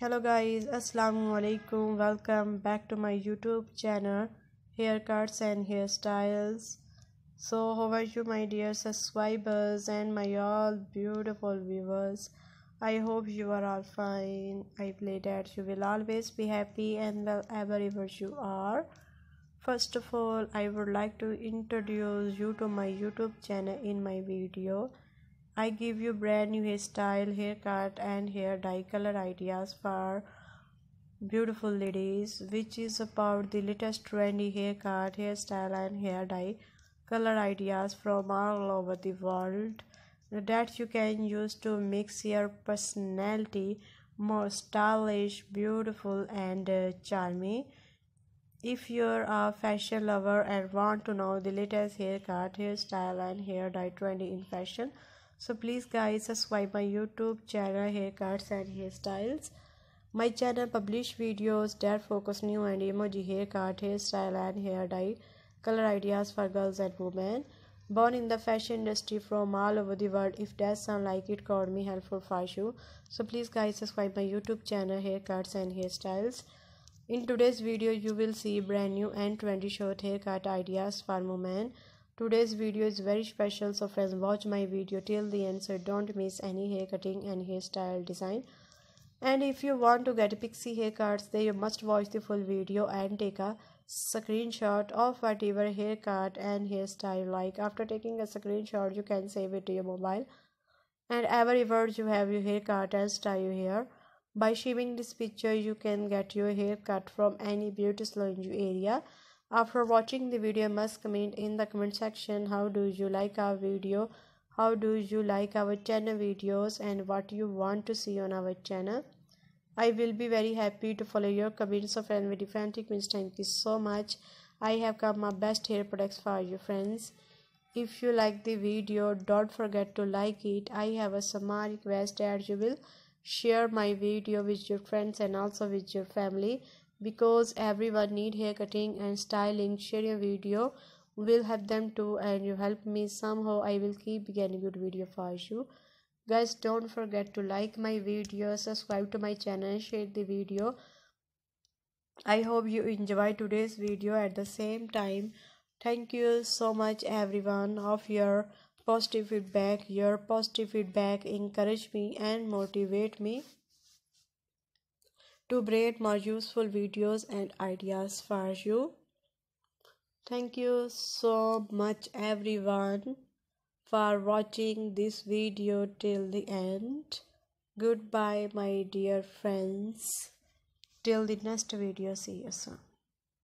hello guys. Assalamu alaikum. Welcome back to my youtube channel haircuts and hairstyles. So how are you my dear subscribers and my all beautiful viewers? I hope you are all fine. I pray that you will always be happy and well wherever you are. First of all i would like to introduce you to my youtube channel in my video I give you brand new hairstyle, haircut and hair dye color ideas for beautiful ladies which is about the latest trendy haircut, hairstyle and hair dye color ideas from all over the world that you can use to mix your personality more stylish, beautiful and uh, charming. If you're a fashion lover and want to know the latest haircut, hairstyle and hair dye trendy in fashion, so please guys subscribe my youtube channel haircuts and hairstyles. My channel publish videos that focus new and emoji haircut hairstyle and hair dye color ideas for girls and women. Born in the fashion industry from all over the world if that sound like it called me helpful for you. So please guys subscribe my youtube channel haircuts and hairstyles. In today's video you will see brand new and trendy short haircut ideas for women Today's video is very special so friends watch my video till the end so don't miss any hair cutting and hairstyle design. And if you want to get pixie haircuts then you must watch the full video and take a screenshot of whatever haircut and hairstyle like. After taking a screenshot you can save it to your mobile. And everywhere you have your haircut and style hair. By saving this picture you can get your haircut from any beauty salon in your area after watching the video must comment in the comment section how do you like our video? How do you like our channel videos and what you want to see on our channel? I will be very happy to follow your comments of with different techniques thank you so much. I have got my best hair products for you friends. If you like the video don't forget to like it. I have a small request. That you will share my video with your friends and also with your family because everyone need hair cutting and styling. Share your video. Will help them too and you help me somehow. I will keep getting good video for you. Guys don't forget to like my video subscribe to my channel share the video. I hope you enjoy today's video. At the same time thank you so much everyone of your positive feedback. Your positive feedback encourage me and motivate me to bring more useful videos and ideas for you. Thank you so much everyone for watching this video till the end. Goodbye my dear friends. Till the next video. See you soon.